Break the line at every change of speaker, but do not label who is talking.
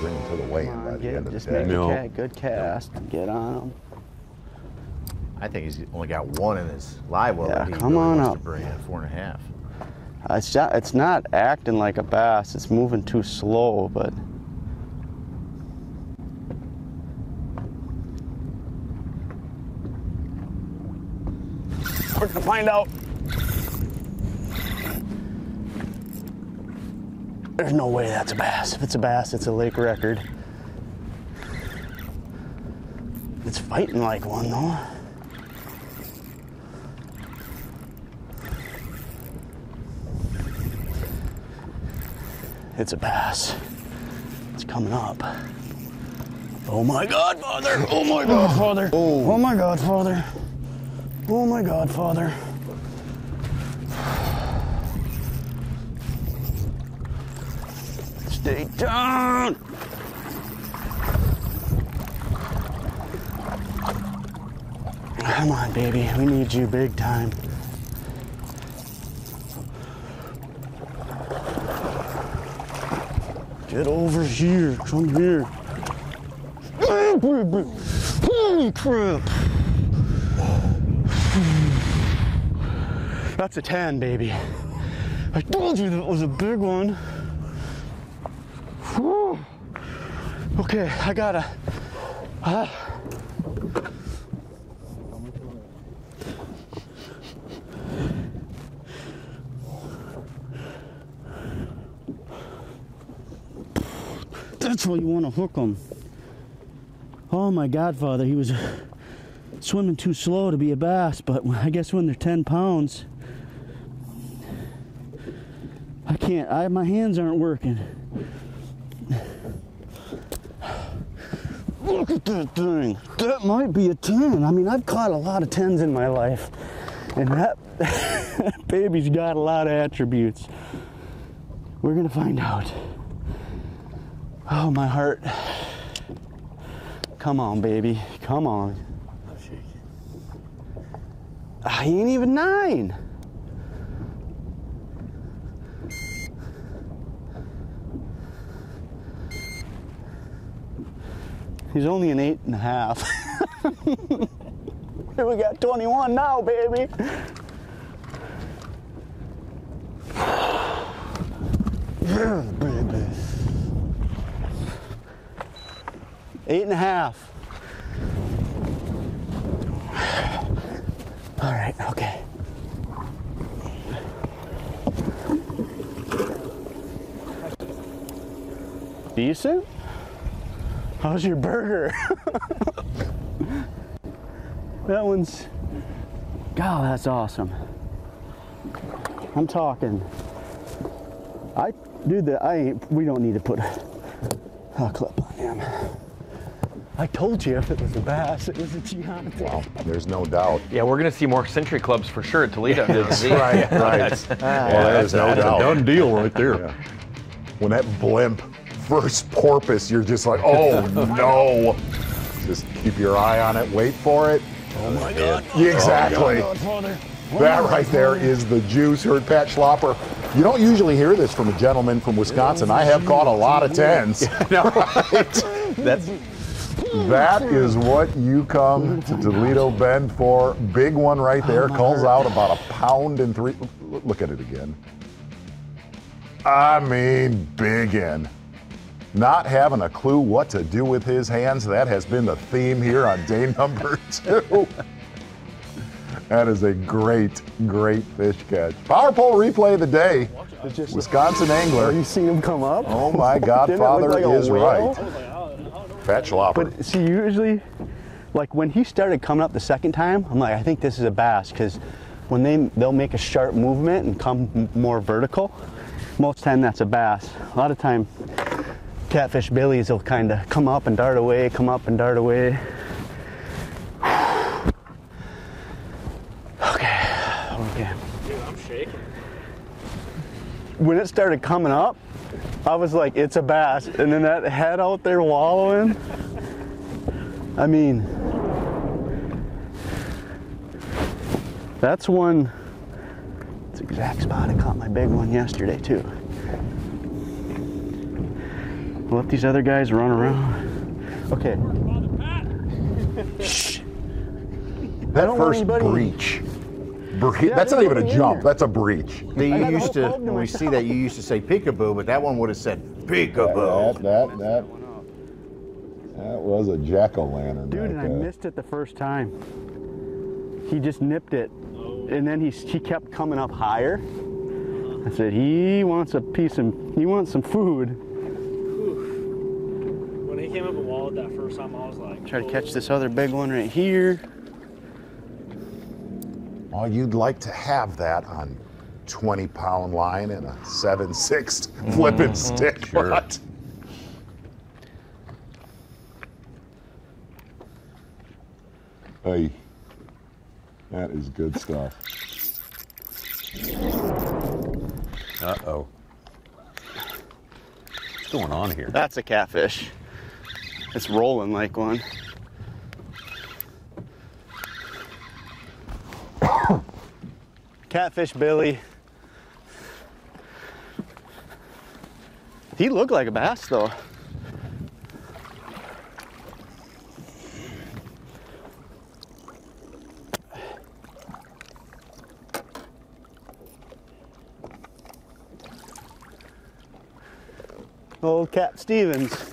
bring him to the weigh-in
Come
by the end of
just
the day.
make
No.
a ca- good cast. Get on him.
I think he's only got one in his live well.
Yeah,
that he
come
really
on
wants
up.
To bring in four and a half.
It's not, it's not acting like a bass. It's moving too slow, but we're gonna find out. There's no way that's a bass. If it's a bass, it's a lake record. It's fighting like one though. It's a bass. It's coming up. Oh my God, Father! Oh my God, Father! Oh, oh my God, Father! Oh my God, Father! Stay down! Come on, baby. We need you big time. Get over here. Come here. Holy crap. That's a 10, baby. I told you that was a big one. Okay, I gotta. Ah. That's why you want to hook them. Oh my godfather, he was swimming too slow to be a bass, but I guess when they're 10 pounds, I can't, I, my hands aren't working. Look at that thing. That might be a 10. I mean, I've caught a lot of 10s in my life, and that baby's got a lot of attributes. We're gonna find out. Oh, my heart. Come on, baby. Come on. He ain't even nine. He's only an eight and a half. we got 21 now, baby. Yeah, baby. Eight and a half. All right, okay. Decent? How's your burger? that one's, God, that's awesome. I'm talking. I, dude, that I ain't, we don't need to put a, a clip on him. I told you if it was a bass, it was a Chianti.
Wow, there's no doubt.
Yeah, we're going to see more Century Clubs for sure at Toledo.
That's right, right. well, there's no
That's a
doubt.
done deal right there.
Yeah. When that blimp first porpoise, you're just like, oh no. Just keep your eye on it, wait for it.
Oh my God.
Exactly.
Godfather.
That right there is the juice. Heard Pat Schlapper. You don't usually hear this from a gentleman from Wisconsin. I have caught a lot of tens.
That's
That is what you come to Toledo Bend for. Big one right there. Calls out about a pound and three. Look at it again. I mean, big in. Not having a clue what to do with his hands. That has been the theme here on day number two. That is a great, great fish catch. Power pole replay of the day. Wisconsin angler.
Have You seen him come up?
Oh my Godfather
like
is right. Pat Schlapper.
But see, usually, like when he started coming up the second time, I'm like, I think this is a bass because when they they'll make a sharp movement and come more vertical, most time that's a bass. A lot of time, catfish billies will kind of come up and dart away, come up and dart away. Okay, okay.
I'm shaking.
when it started coming up, I was like, it's a bass. And then that head out there wallowing. I mean, that's one. It's the exact spot I caught my big one yesterday, too. Let these other guys run around. Okay. Shh.
That
don't want
first
anybody-
breach. Bre-
Yeah,
that's not even a
put me in
jump. That's a breach.
They
I got the
used to, when we see that, you used to say peekaboo, but that one would have said
That,
peekaboo.
that, that, that was a jack o' lantern.
Dude, and I missed it the first time. He just nipped it. And then he, he kept coming up higher. I said, he wants a piece of, he wants some food.
When he came up and walled that first time, I was like,
Try to catch this other big one right here.
Oh, you'd like to have that on 20 pound line and a 7 6 flipping stick.
Sure.
What? Hey, that is good stuff.
Uh oh. What's going on here?
That's a catfish. It's rolling like one. Catfish Billy. He looked like a bass though. Old Cat Stevens.